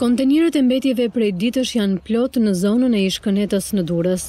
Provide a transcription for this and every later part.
Kontejnerët e mbetjeve prej ditësh janë plot në zonën e ish kënetës në Durrës.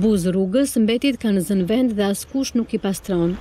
Buzë rrugës, mbetjet kanë zënë vend dhe askush nuk i pastron.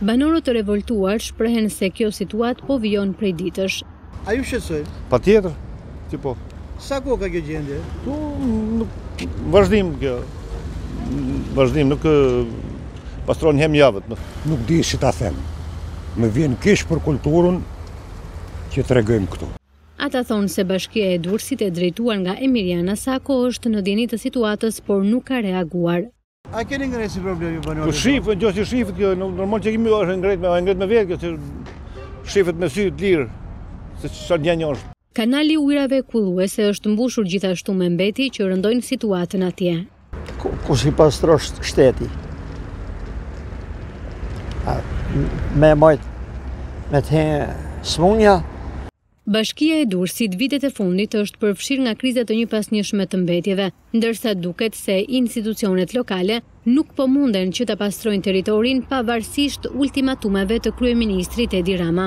Banorët të revoltuar shprehen se kjo situatë po vijon prej ditësh. A ju shqetësojnë? Patjetër që po. Sa kohë ka kjo gjendje? Po, nuk, vazhdim kjo, vazhdim, nuk pastron hem javët. Nuk, nuk di si ta them, më vjen keq për kulturën që tregojmë këtu. Ata thonë se bashkia e Durrësit e drejtuar nga Emiriana Sako është në dijeni të situatës por nuk ka reaguar. A keni ngrit si problem ju bënë? Po shife, gjë si shife, kjo, normal që kemi ngrejt me, ngrejt me vetë, kjo shifet me sy të lirë, se që një një është. Kanali i ujërave kulluese është mbushur gjithashtu me mbetje që rëndojnë situatën atje. Kur s'i pastron shteti? Me mojt, me të hangër smunja, Bashkia e Durrësit vitet e fundit është përfshirë nga kriza të njëpasnjëshme të mbetjeve, ndërsa duket se institucionet lokale nuk po munden që ta pastrojnë territorin pavarësisht ultimatumeve të kryeministrit Edi Rama.